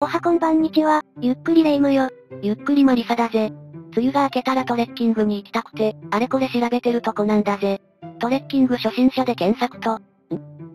おはこんばんにちは、ゆっくりレ夢ムよ。ゆっくりマリサだぜ。梅雨が明けたらトレッキングに行きたくて、あれこれ調べてるとこなんだぜ。トレッキング初心者で検索と、ん？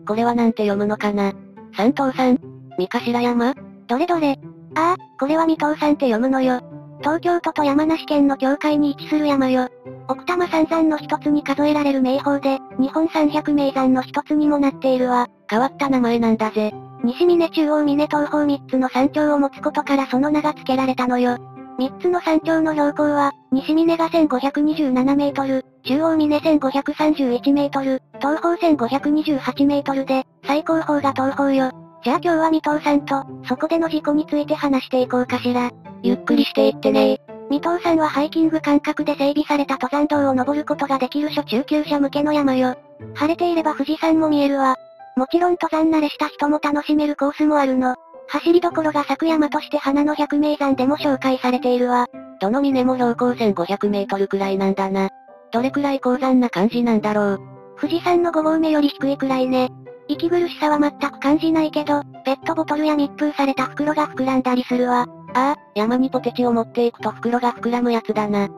これはなんて読むのかな？三東山三頭山どれどれ？ああ、これは三東山って読むのよ。東京都と山梨県の境界に位置する山よ。奥多摩三山の一つに数えられる名峰で、日本三百名山の一つにもなっているわ。変わった名前なんだぜ。西峰中央峰東方3つの山頂を持つことからその名が付けられたのよ。3つの山頂の標高は、西峰が1527メートル、中央峰1531メートル、東方1528メートルで、最高峰が東方よ。じゃあ今日は三藤さんと、そこでの事故について話していこうかしら。ゆっくりしていってね三藤さんはハイキング感覚で整備された登山道を登ることができる初中級者向けの山よ。晴れていれば富士山も見えるわ。もちろん登山慣れした人も楽しめるコースもあるの。走りどころが咲く山として花の百名山でも紹介されているわ。どの峰も標高1500メートルくらいなんだな。どれくらい高山な感じなんだろう。富士山の5合目より低いくらいね。息苦しさは全く感じないけど、ペットボトルや密封された袋が膨らんだりするわ。ああ、山にポテチを持っていくと袋が膨らむやつだな。沸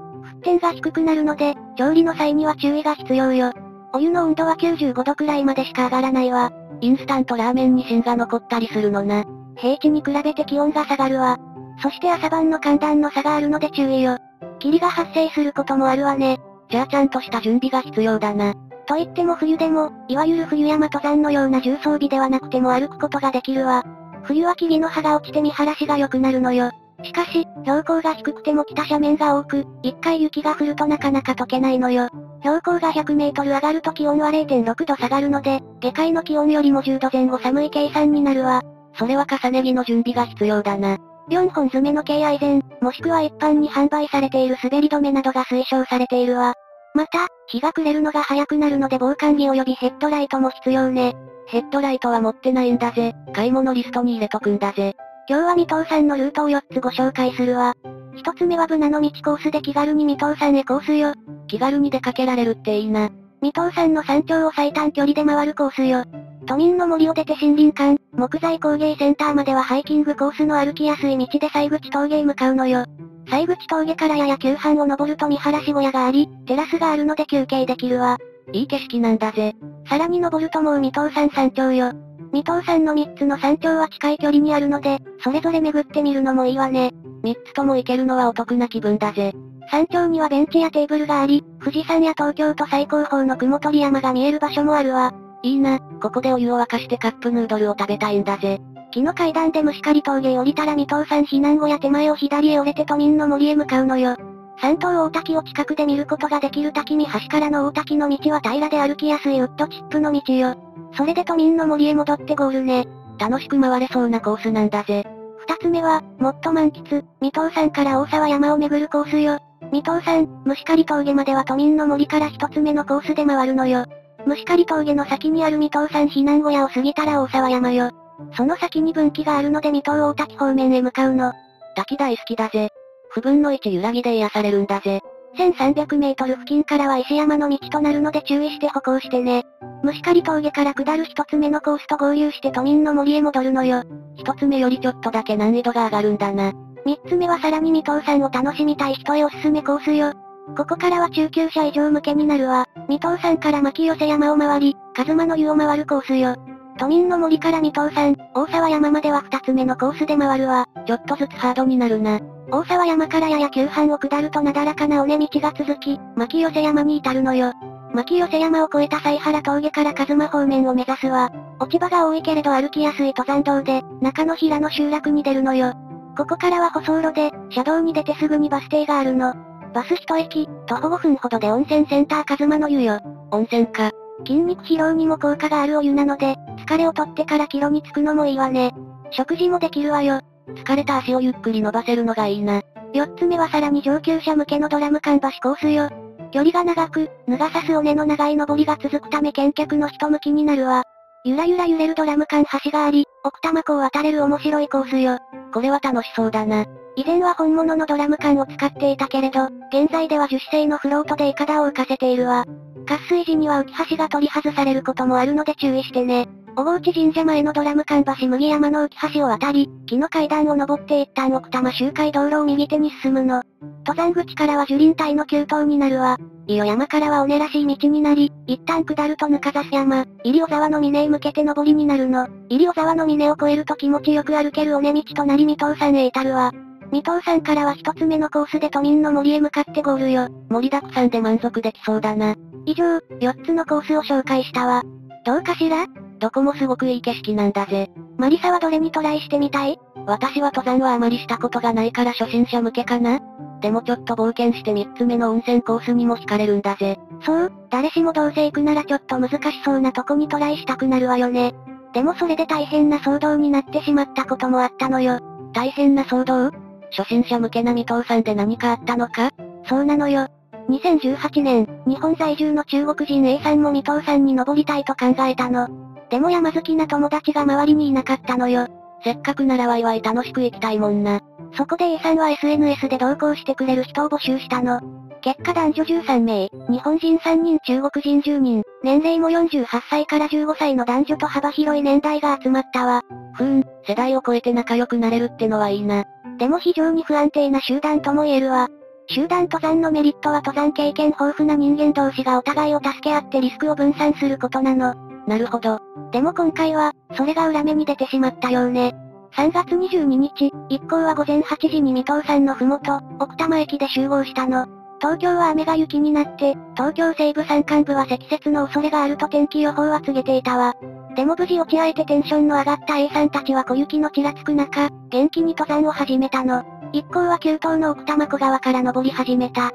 点が低くなるので、調理の際には注意が必要よ。お湯の温度は95度くらいまでしか上がらないわ。インスタントラーメンに芯が残ったりするのな。平地に比べて気温が下がるわ。そして朝晩の寒暖の差があるので注意よ。霧が発生することもあるわね。じゃあちゃんとした準備が必要だな。と言っても冬でも、いわゆる冬山登山のような重装備ではなくても歩くことができるわ。冬は木々の葉が落ちて見晴らしが良くなるのよ。しかし、標高が低くても北斜面が多く、一回雪が降るとなかなか溶けないのよ。標高が100メートル上がると気温は0.6度下がるので、下界の気温よりも10度前後寒い計算になるわ。それは重ね着の準備が必要だな。4本爪の軽愛膳、もしくは一般に販売されている滑り止めなどが推奨されているわ。また、日が暮れるのが早くなるので防寒着及びヘッドライトも必要ね。ヘッドライトは持ってないんだぜ。買い物リストに入れとくんだぜ。今日は三藤さんのルートを4つご紹介するわ。一つ目はブナの道コースで気軽に三藤さんへコースよ。気軽に出かけられるっていいな。三藤さんの山頂を最短距離で回るコースよ。都民の森を出て森林館、木材工芸センターまではハイキングコースの歩きやすい道で西口峠へ向かうのよ。西口峠からやや急坂を登ると見晴らし小屋があり、テラスがあるので休憩できるわ。いい景色なんだぜ。さらに登るともう三藤山山頂よ。三藤山の3つの山頂は近い距離にあるので、それぞれ巡ってみるのもいいわね。3つとも行けるのはお得な気分だぜ。山頂にはベンチやテーブルがあり、富士山や東京都最高峰の雲取山が見える場所もあるわ。いいな、ここでお湯を沸かしてカップヌードルを食べたいんだぜ。木の階段で虫刈り峠へ降りたら三藤山避難小屋手前を左へ折れて都民の森へ向かうのよ。山東大滝を近くで見ることができる滝見橋からの大滝の道は平らで歩きやすいウッドチップの道よ。それで都民の森へ戻ってゴールね。楽しく回れそうなコースなんだぜ。二つ目は、もっと満喫、三藤山から大沢山を巡るコースよ。三藤山、虫刈り峠までは都民の森から一つ目のコースで回るのよ。虫刈り峠の先にある三藤山避難小屋を過ぎたら大沢山よ。その先に分岐があるので三藤大滝方面へ向かうの。滝大好きだぜ。不分の1揺らぎで癒されるんだぜ。1300メートル付近からは石山の道となるので注意して歩行してね。虫刈り峠から下る一つ目のコースと合流して都民の森へ戻るのよ。一つ目よりちょっとだけ難易度が上がるんだな。三つ目はさらに三藤山を楽しみたい人へおすすめコースよ。ここからは中級者以上向けになるわ。三藤山から牧寄せ山を回り、カズマの湯を回るコースよ。都民の森から三藤山、大沢山までは二つ目のコースで回るわ。ちょっとずつハードになるな。大沢山からやや急坂を下るとなだらかな尾根道が続き、牧寄山に至るのよ。牧寄山を越えた西原峠から鹿妻方面を目指すわ。落ち葉が多いけれど歩きやすい登山道で、中野平の集落に出るのよ。ここからは舗装路で、車道に出てすぐにバス停があるの。バス一駅、徒歩5分ほどで温泉センター鹿妻の湯よ。温泉か。筋肉疲労にも効果があるお湯なので、疲れを取ってから帰路に着くのもいいわね。食事もできるわよ。疲れた足をゆっくり伸ばせるのがいいな。四つ目はさらに上級者向けのドラム缶橋コースよ。距離が長く、脱がさす尾根の長い登りが続くため見客の人向きになるわ。ゆらゆら揺れるドラム缶橋があり、奥多摩湖を渡れる面白いコースよ。これは楽しそうだな。以前は本物のドラム缶を使っていたけれど、現在では樹脂製のフロートでイカダを浮かせているわ。渇水時には浮き橋が取り外されることもあるので注意してね。小河内神社前のドラム缶橋麦山の浮橋を渡り、木の階段を登って一旦奥多摩周回道路を右手に進むの。登山口からは樹林帯の急登になるわ。伊予山からは尾根らしい道になり、一旦下るとぬかざし山、入尾沢の峰へ向けて登りになるの。入尾沢の峰を越えると気持ちよく歩ける尾根道となり未踏山へ至るわ。未踏山からは一つ目のコースで都民の森へ向かってゴールよ。盛りだくさんで満足できそうだな。以上、四つのコースを紹介したわ。どうかしら？どこもすごくいい景色なんだぜ。マリサはどれにトライしてみたい？私は登山はあまりしたことがないから初心者向けかなでもちょっと冒険して3つ目の温泉コースにも惹かれるんだぜ。そう、誰しもどうせ行くならちょっと難しそうなとこにトライしたくなるわよね。でもそれで大変な騒動になってしまったこともあったのよ。大変な騒動？初心者向けな未踏山で何かあったのか？そうなのよ。2018年、日本在住の中国人 A さんも未踏山に登りたいと考えたの。でも山好きな友達が周りにいなかったのよ。せっかくならワイワイ楽しく行きたいもんな。そこで A さんは SNS で同行してくれる人を募集したの。結果男女13名、日本人3人中国人10人、年齢も48歳から15歳の男女と幅広い年代が集まったわ。ふーん、世代を超えて仲良くなれるってのはいいな。でも非常に不安定な集団とも言えるわ。集団登山のメリットは登山経験豊富な人間同士がお互いを助け合ってリスクを分散することなの。なるほど。でも今回は、それが裏目に出てしまったようね。3月22日、一行は午前8時に未踏山のふもと、奥多摩駅で集合したの。東京は雨が雪になって、東京西部山間部は積雪の恐れがあると天気予報は告げていたわ。でも無事落ち合えてテンションの上がった A さんたちは小雪のちらつく中、元気に登山を始めたの。一行は急登の奥多摩湖側から登り始めた。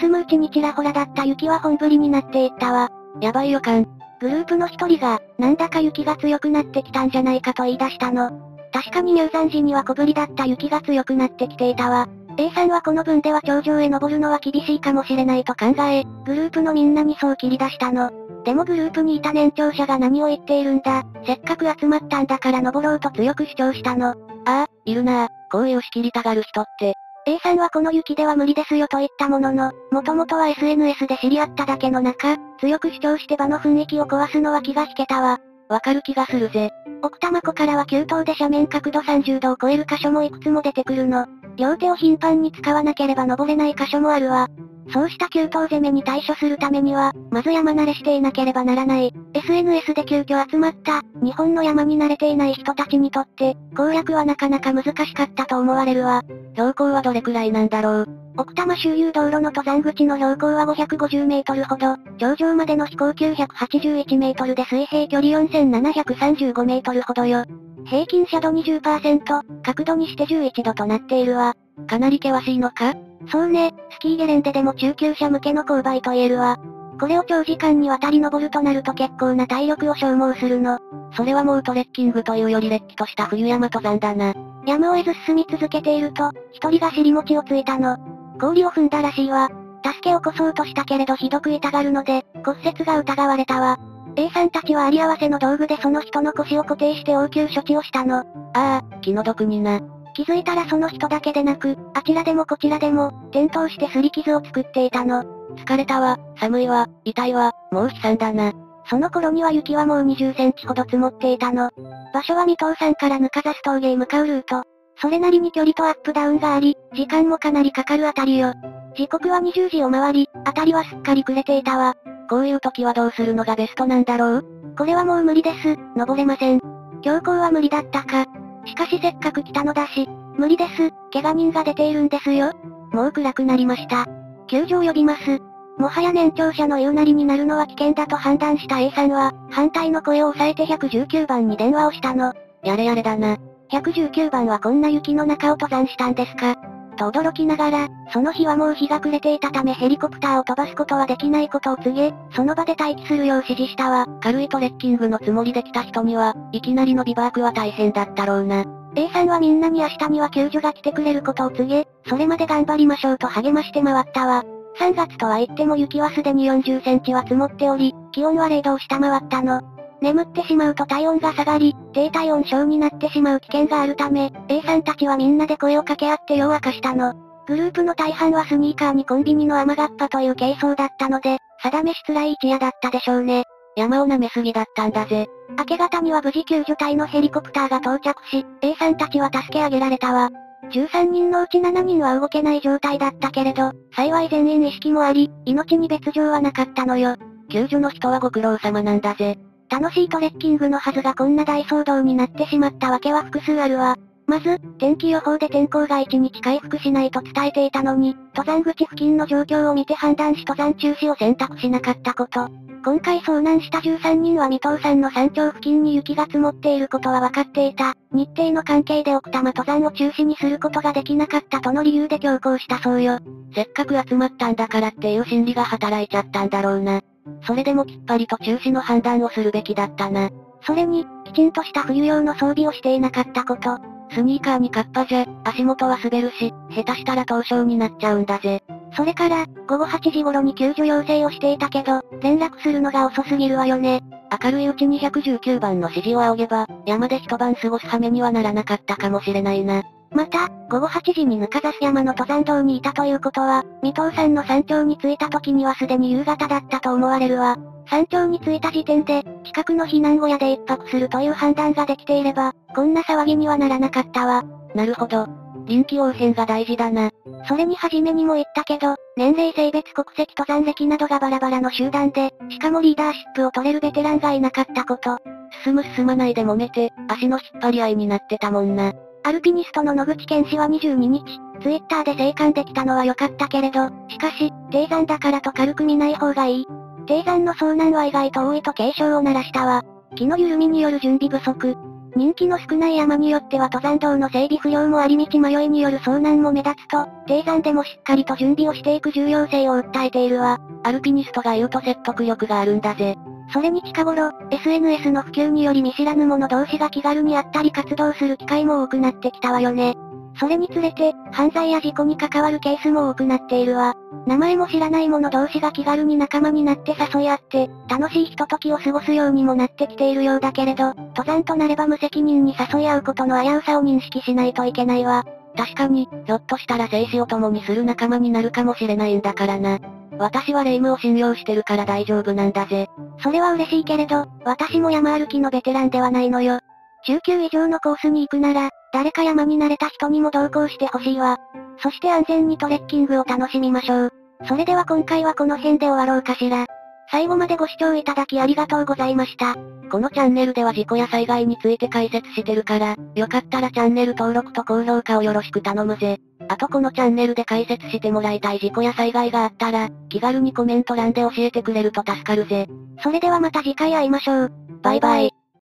進むうちにちらほらだった雪は本降りになっていったわ。やばい予感。グループの一人が、なんだか雪が強くなってきたんじゃないかと言い出したの。確かに入山時には小降りだった雪が強くなってきていたわ。A さんはこの分では頂上へ登るのは厳しいかもしれないと考え、グループのみんなにそう切り出したの。でもグループにいた年長者が何を言っているんだ、せっかく集まったんだから登ろうと強く主張したの。ああ、いるなこういう仕切りたがる人って。A さんはこの雪では無理ですよと言ったものの、もともとは SNS で知り合っただけの中、強く主張して場の雰囲気を壊すのは気が引けたわ。わかる気がするぜ。奥多摩湖からは急登で斜面角度30度を超える箇所もいくつも出てくるの。両手を頻繁に使わなければ登れない箇所もあるわ。そうした急登攻めに対処するためには、まず山慣れしていなければならない。SNS で急遽集まった、日本の山に慣れていない人たちにとって、攻略はなかなか難しかったと思われるわ。標高はどれくらいなんだろう。奥多摩周遊道路の登山口の標高は550メートルほど、頂上までの飛行981メートルで水平距離4735メートルほどよ。平均斜度20%、角度にして11度となっているわ。かなり険しいのか？そうね、スキーゲレンデでも中級者向けの勾配と言えるわ。これを長時間にわたり登るとなると結構な体力を消耗するの。それはもうトレッキングというより劣気とした冬山登山だな。やむを得ず進み続けていると、一人が尻餅をついたの。氷を踏んだらしいわ。助けをこそうとしたけれどひどく痛がるので、骨折が疑われたわ。A さんたちはあり合わせの道具でその人の腰を固定して応急処置をしたの。ああ、気の毒にな。気づいたらその人だけでなく、あちらでもこちらでも、転倒して擦り傷を作っていたの。疲れたわ、寒いわ、痛いわ、もう悲惨だな。その頃には雪はもう20センチほど積もっていたの。場所は未踏山からぬかざす峠へ向かうルート。それなりに距離とアップダウンがあり、時間もかなりかかるあたりよ。時刻は20時を回り、あたりはすっかり暮れていたわ。こういう時はどうするのがベストなんだろう？これはもう無理です、登れません。強行は無理だったか。しかしせっかく来たのだし、無理です、怪我人が出ているんですよ。もう暗くなりました。救助を呼びます。もはや年長者の言うなりになるのは危険だと判断した A さんは、反対の声を抑えて119番に電話をしたの。やれやれだな。119番はこんな雪の中を登山したんですかと驚きながら、その日はもう日が暮れていたためヘリコプターを飛ばすことはできないことを告げ、その場で待機するよう指示したわ。軽いトレッキングのつもりで来た人には、いきなりのビバークは大変だったろうな。A さんはみんなに明日には救助が来てくれることを告げ、それまで頑張りましょうと励まして回ったわ。3月とは言っても雪はすでに40センチは積もっており、気温は0度を下回ったの。眠ってしまうと体温が下がり、低体温症になってしまう危険があるため、A さんたちはみんなで声を掛け合って夜明かしたの。グループの大半はスニーカーにコンビニの雨がっぱという軽装だったので、定めしつらい一夜だったでしょうね。山を舐めすぎだったんだぜ。明け方には無事救助隊のヘリコプターが到着し、A さんたちは助け上げられたわ。13人のうち7人は動けない状態だったけれど、幸い全員意識もあり、命に別状はなかったのよ。救助の人はご苦労様なんだぜ。楽しいトレッキングのはずがこんな大騒動になってしまったわけは複数あるわ。まず、天気予報で天候が1日回復しないと伝えていたのに、登山口付近の状況を見て判断し登山中止を選択しなかったこと。今回遭難した13人は未登山の山頂付近に雪が積もっていることは分かっていた。日程の関係で奥多摩登山を中止にすることができなかったとの理由で強行したそうよ。せっかく集まったんだからっていう心理が働いちゃったんだろうな。それでもきっぱりと中止の判断をするべきだったな。それに、きちんとした冬用の装備をしていなかったこと。スニーカーにカッパじゃ、足元は滑るし、下手したら凍傷になっちゃうんだぜ。それから、午後8時頃に救助要請をしていたけど、連絡するのが遅すぎるわよね。明るいうちに119番の指示を仰げば、山で一晩過ごす羽目にはならなかったかもしれないな。また、午後8時にぬかざす山の登山道にいたということは、未登山の山頂に着いた時にはすでに夕方だったと思われるわ。山頂に着いた時点で、近くの避難小屋で一泊するという判断ができていれば、こんな騒ぎにはならなかったわ。なるほど。臨機応変が大事だな。それに初めにも言ったけど、年齢性別国籍登山歴などがバラバラの集団で、しかもリーダーシップを取れるベテランがいなかったこと。進む進まないで揉めて、足の引っ張り合いになってたもんな。アルピニストの野口健氏は22日、ツイッターで生還できたのは良かったけれど、しかし、低山だからと軽く見ない方がいい。低山の遭難は意外と多いと警鐘を鳴らしたわ。気の緩みによる準備不足。人気の少ない山によっては登山道の整備不良もあり道迷いによる遭難も目立つと、低山でもしっかりと準備をしていく重要性を訴えているわ。アルピニストが言うと説得力があるんだぜ。それに近頃、SNS の普及により見知らぬ者同士が気軽に会ったり活動する機会も多くなってきたわよね。それにつれて、犯罪や事故に関わるケースも多くなっているわ。名前も知らない者同士が気軽に仲間になって誘い合って、楽しいひとときを過ごすようにもなってきているようだけれど、登山となれば無責任に誘い合うことの危うさを認識しないといけないわ。確かに、ひょっとしたら生死を共にする仲間になるかもしれないんだからな。私は霊夢を信用してるから大丈夫なんだぜ。それは嬉しいけれど、私も山歩きのベテランではないのよ。中級以上のコースに行くなら、誰か山に慣れた人にも同行してほしいわ。そして安全にトレッキングを楽しみましょう。それでは今回はこの辺で終わろうかしら。最後までご視聴いただきありがとうございました。このチャンネルでは事故や災害について解説してるから、よかったらチャンネル登録と高評価をよろしく頼むぜ。あとこのチャンネルで解説してもらいたい事故や災害があったら、気軽にコメント欄で教えてくれると助かるぜ。それではまた次回会いましょう。バイバイ。